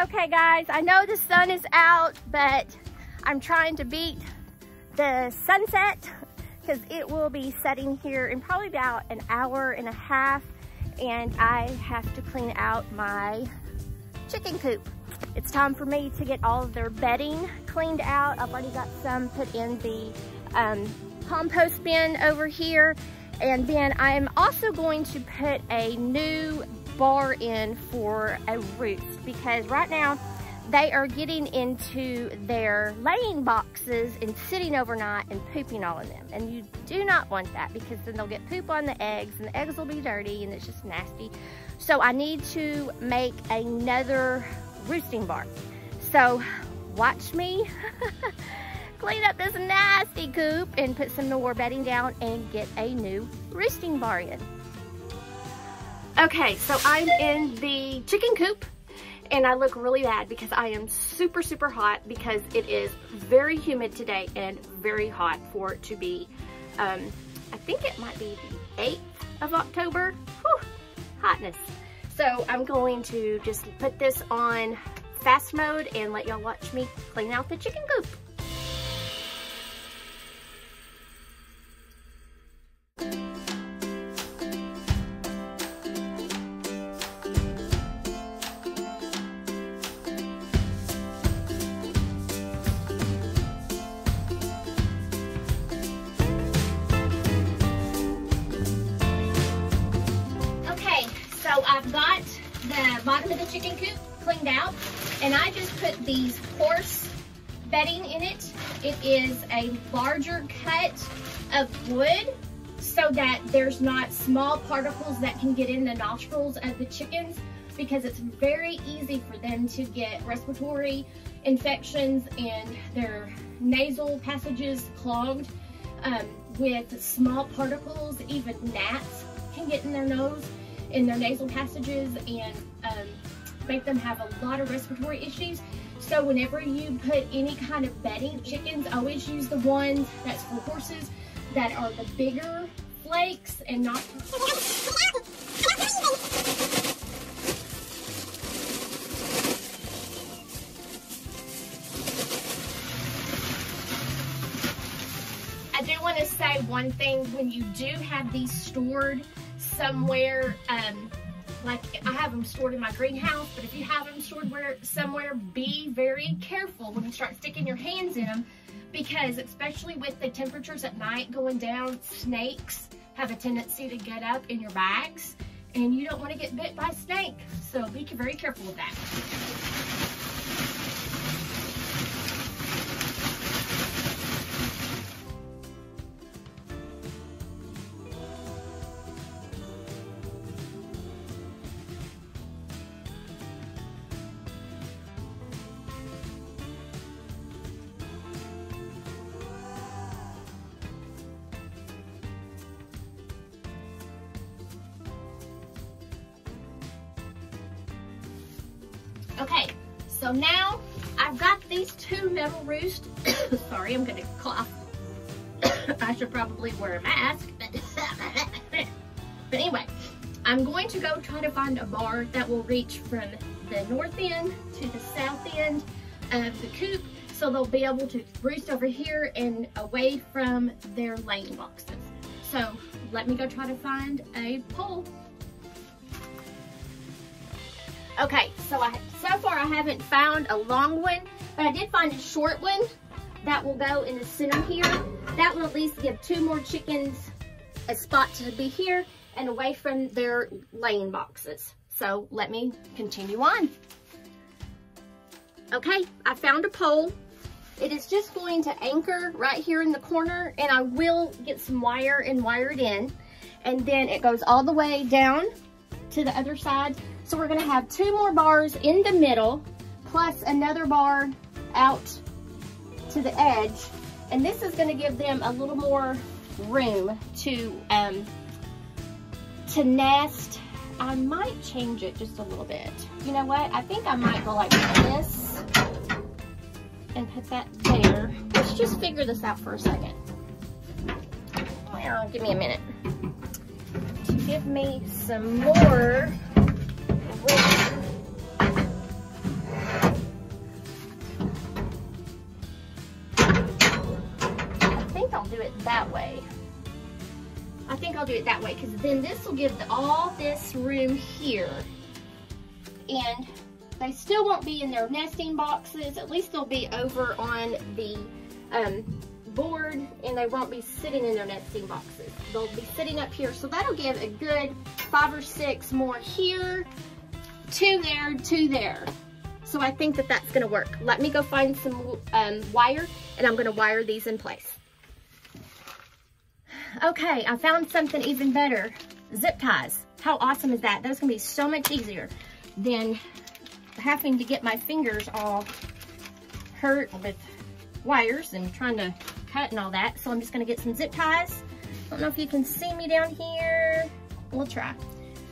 Okay guys, I know the sun is out, but I'm trying to beat the sunset because it will be setting here in probably about an hour and a half and I have to clean out my chicken coop. It's time for me to get all of their bedding cleaned out. I've already got some put in the um, compost bin over here. And then I'm also going to put a new bar in for a roost because right now they are getting into their laying boxes and sitting overnight and pooping all in them. And you do not want that because then they'll get poop on the eggs and the eggs will be dirty and it's just nasty. So I need to make another roosting bar. So watch me clean up this nasty coop and put some more bedding down and get a new roosting bar in. Okay, so I'm in the chicken coop and I look really bad because I am super, super hot because it is very humid today and very hot for it to be, um, I think it might be the 8th of October. Whew, hotness. So I'm going to just put this on fast mode and let y'all watch me clean out the chicken coop. Chicken coop cleaned out and I just put these horse bedding in it. It is a larger cut of wood so that there's not small particles that can get in the nostrils of the chickens because it's very easy for them to get respiratory infections and their nasal passages clogged um, with small particles, even gnats can get in their nose, in their nasal passages and um, make them have a lot of respiratory issues. So whenever you put any kind of bedding, chickens always use the ones that's for horses that are the bigger flakes and not I do want to say one thing when you do have these stored somewhere um, like I have them stored in my greenhouse, but if you have them stored where somewhere, be very careful when you start sticking your hands in them because especially with the temperatures at night going down, snakes have a tendency to get up in your bags and you don't want to get bit by a snake. So be very careful with that. Okay, so now I've got these two metal roosts. Sorry, I'm gonna cough. I should probably wear a mask, but, but anyway, I'm going to go try to find a bar that will reach from the north end to the south end of the coop so they'll be able to roost over here and away from their laying boxes. So let me go try to find a pole. Okay, so I so far I haven't found a long one, but I did find a short one that will go in the center here. That will at least give two more chickens a spot to be here and away from their laying boxes. So let me continue on. Okay, I found a pole. It is just going to anchor right here in the corner and I will get some wire and wire it in. And then it goes all the way down to the other side. So we're gonna have two more bars in the middle, plus another bar out to the edge. And this is gonna give them a little more room to, um, to nest. I might change it just a little bit. You know what? I think I might go like this and put that there. Let's just figure this out for a second. Well, give me a minute. To give me some more I'll do it that way because then this will give all this room here. And they still won't be in their nesting boxes. At least they'll be over on the um, board and they won't be sitting in their nesting boxes. They'll be sitting up here. So that'll give a good five or six more here, two there, two there. So I think that that's gonna work. Let me go find some um, wire and I'm gonna wire these in place. Okay, I found something even better. Zip ties. How awesome is that? That's gonna be so much easier than having to get my fingers all hurt with wires and trying to cut and all that. So I'm just gonna get some zip ties. Don't know if you can see me down here. We'll try.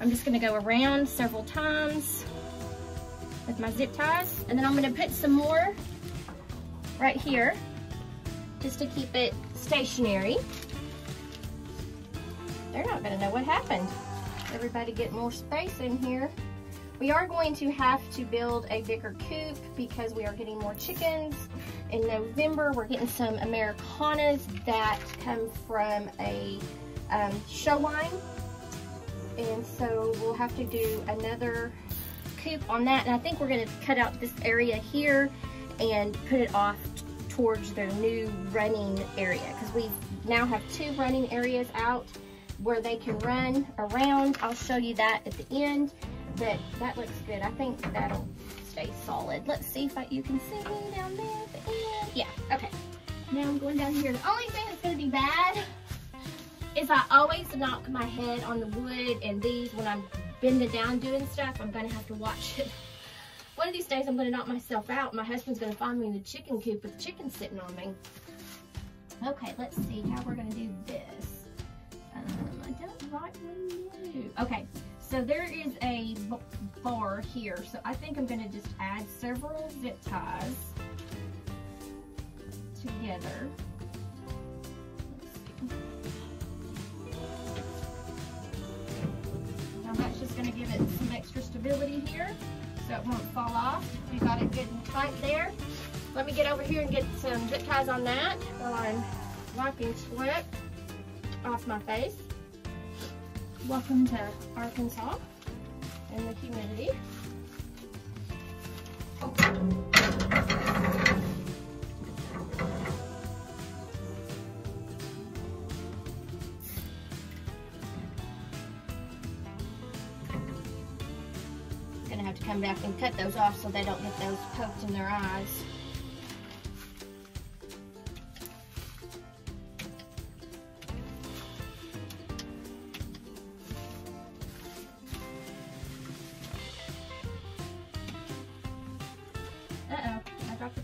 I'm just gonna go around several times with my zip ties. And then I'm gonna put some more right here just to keep it stationary. They're not gonna know what happened. Everybody get more space in here. We are going to have to build a bigger coop because we are getting more chickens. In November, we're getting some Americanas that come from a um, show line. And so we'll have to do another coop on that. And I think we're gonna cut out this area here and put it off towards their new running area because we now have two running areas out where they can run around. I'll show you that at the end but that looks good. I think that'll stay solid. Let's see if I, you can see me down there at the end. Yeah, okay. Now I'm going down here. The only thing that's gonna be bad is I always knock my head on the wood and these when I'm bending down doing stuff, I'm gonna have to watch it. One of these days I'm gonna knock myself out. My husband's gonna find me in the chicken coop with chickens sitting on me. Okay, let's see how we're gonna do this. Rightly know. Okay, so there is a bar here. So I think I'm gonna just add several zip ties together. Now that's just gonna give it some extra stability here so it won't fall off. We got it good and tight there. Let me get over here and get some zip ties on that while I'm wiping sweat off my face. Welcome to Arkansas and the humidity. Gonna have to come back and cut those off so they don't get those poked in their eyes.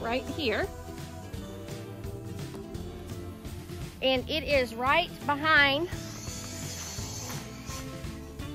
right here. And it is right behind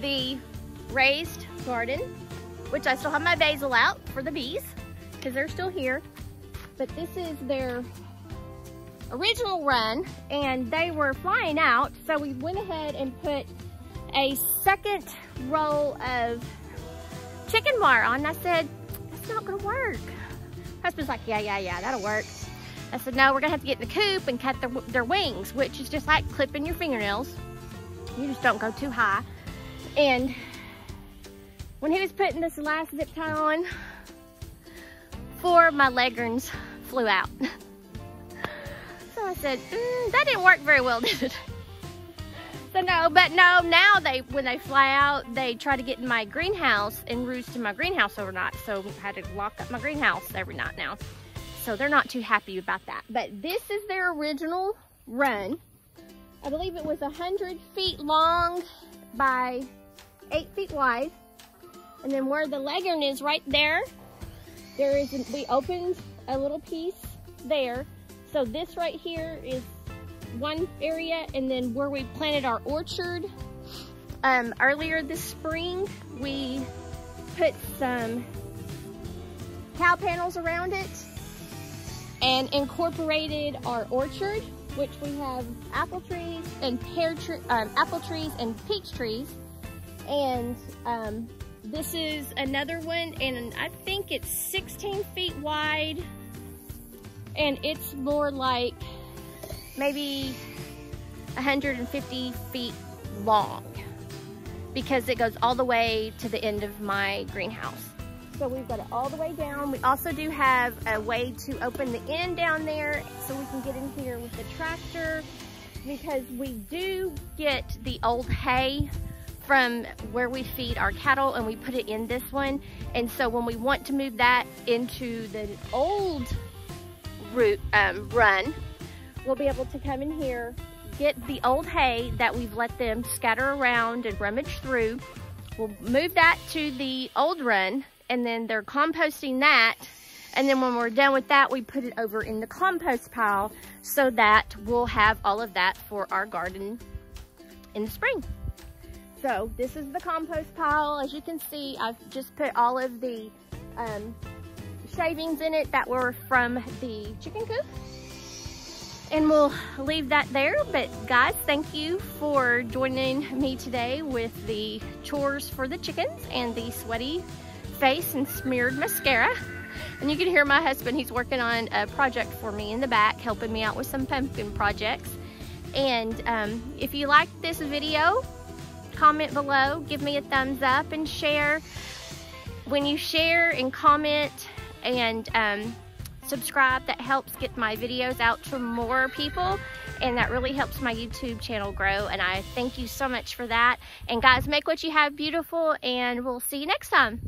the raised garden, which I still have my basil out for the bees, because they're still here. But this is their original run, and they were flying out, so we went ahead and put a second roll of chicken wire on. I said, that's not gonna work. Husband's like, yeah, yeah, yeah, that'll work. I said, no, we're gonna have to get in the coop and cut their, their wings, which is just like clipping your fingernails. You just don't go too high. And when he was putting this last zip tie on, four of my leghorns flew out. so I said, mm, that didn't work very well, did it? So no, but no, now they, when they fly out, they try to get in my greenhouse and roost in my greenhouse overnight. So I had to lock up my greenhouse every night now. So they're not too happy about that. But this is their original run. I believe it was 100 feet long by 8 feet wide. And then where the leghorn is right there, there is, we opened a little piece there So this right here is one area and then where we planted our orchard um, earlier this spring, we put some cow panels around it and incorporated our orchard, which we have apple trees and pear tree, um, apple trees and peach trees. And um, this is another one, and I think it's 16 feet wide, and it's more like maybe 150 feet long because it goes all the way to the end of my greenhouse. So we've got it all the way down. We also do have a way to open the end down there so we can get in here with the tractor because we do get the old hay from where we feed our cattle and we put it in this one. And so when we want to move that into the old route um, run, we'll be able to come in here get the old hay that we've let them scatter around and rummage through. We'll move that to the old run and then they're composting that. And then when we're done with that, we put it over in the compost pile so that we'll have all of that for our garden in the spring. So this is the compost pile. As you can see, I've just put all of the um, shavings in it that were from the chicken coop and we'll leave that there. But guys, thank you for joining me today with the chores for the chickens and the sweaty face and smeared mascara. And you can hear my husband, he's working on a project for me in the back, helping me out with some pumpkin projects. And um, if you like this video, comment below, give me a thumbs up and share. When you share and comment and um, subscribe. That helps get my videos out to more people and that really helps my YouTube channel grow. And I thank you so much for that. And guys, make what you have beautiful and we'll see you next time.